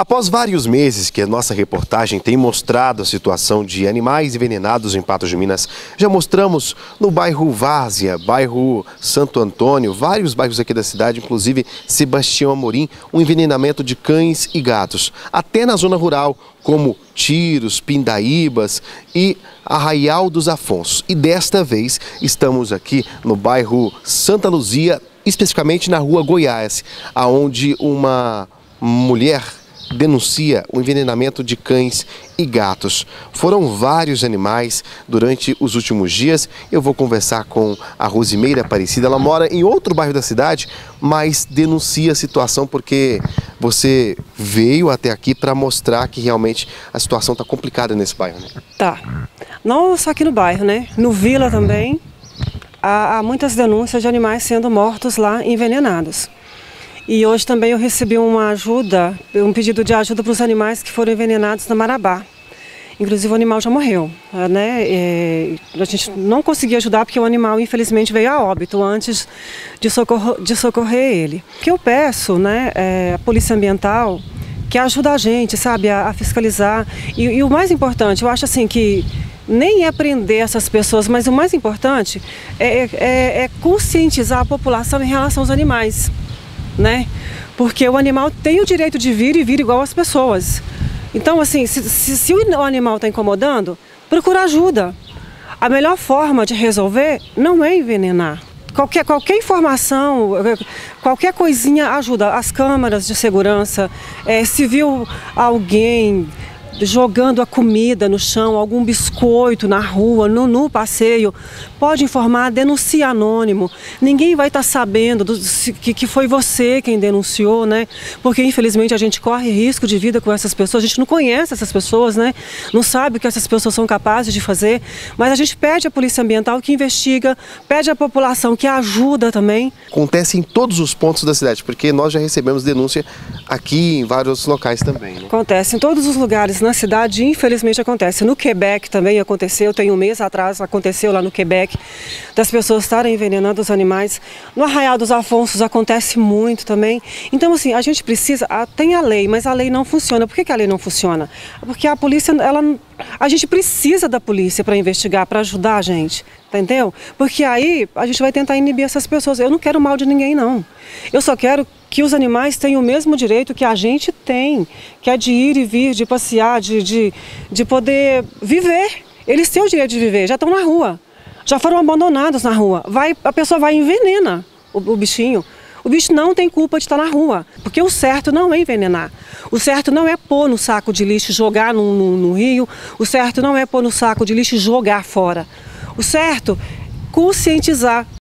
Após vários meses que a nossa reportagem tem mostrado a situação de animais envenenados em Patos de Minas, já mostramos no bairro Várzea, bairro Santo Antônio, vários bairros aqui da cidade, inclusive Sebastião Amorim, um envenenamento de cães e gatos. Até na zona rural, como Tiros, Pindaíbas e Arraial dos Afonsos. E desta vez estamos aqui no bairro Santa Luzia, especificamente na rua Goiás, aonde uma mulher denuncia o envenenamento de cães e gatos. Foram vários animais durante os últimos dias. Eu vou conversar com a Rosimeira Aparecida. Ela mora em outro bairro da cidade, mas denuncia a situação porque você veio até aqui para mostrar que realmente a situação está complicada nesse bairro. Né? Tá. Não só aqui no bairro, né? No Vila também. Há, há muitas denúncias de animais sendo mortos lá, envenenados. E hoje também eu recebi uma ajuda, um pedido de ajuda para os animais que foram envenenados na Marabá. Inclusive o animal já morreu, né? É, a gente não conseguia ajudar porque o animal infelizmente veio a óbito antes de, socorrer, de socorrer ele. O que eu peço, né, é a polícia ambiental que ajuda a gente, sabe, a, a fiscalizar. E, e, o mais importante, eu acho assim que nem é prender essas pessoas, mas o mais importante é, é, é conscientizar a população em relação aos animais né? Porque o animal tem o direito de vir e vir igual as pessoas. Então, assim, se, se, se o animal está incomodando, procura ajuda. A melhor forma de resolver não é envenenar. Qualquer, qualquer informação, qualquer coisinha ajuda. As câmaras de segurança, é, se viu alguém jogando a comida no chão, algum biscoito na rua, no, no passeio, pode informar, denuncia anônimo. Ninguém vai estar tá sabendo do, que, que foi você quem denunciou, né? Porque infelizmente a gente corre risco de vida com essas pessoas, a gente não conhece essas pessoas, né? Não sabe o que essas pessoas são capazes de fazer, mas a gente pede à Polícia Ambiental que investiga, pede à população que ajuda também. Acontece em todos os pontos da cidade, porque nós já recebemos denúncia aqui em vários outros locais também. Né? Acontece em todos os lugares, na cidade, infelizmente acontece. No Quebec também aconteceu, tem um mês atrás aconteceu lá no Quebec, das pessoas estarem envenenando os animais. No Arraial dos Afonsos acontece muito também. Então, assim, a gente precisa, tem a lei, mas a lei não funciona. Por que, que a lei não funciona? Porque a polícia, ela, a gente precisa da polícia para investigar, para ajudar a gente. Entendeu? Porque aí a gente vai tentar inibir essas pessoas. Eu não quero mal de ninguém, não. Eu só quero que os animais tenham o mesmo direito que a gente tem, que é de ir e vir, de passear, de, de, de poder viver. Eles têm o direito de viver, já estão na rua, já foram abandonados na rua. Vai, a pessoa vai e envenena o, o bichinho. O bicho não tem culpa de estar na rua, porque o certo não é envenenar. O certo não é pôr no saco de lixo jogar no, no, no rio. O certo não é pôr no saco de lixo jogar fora. O certo, conscientizar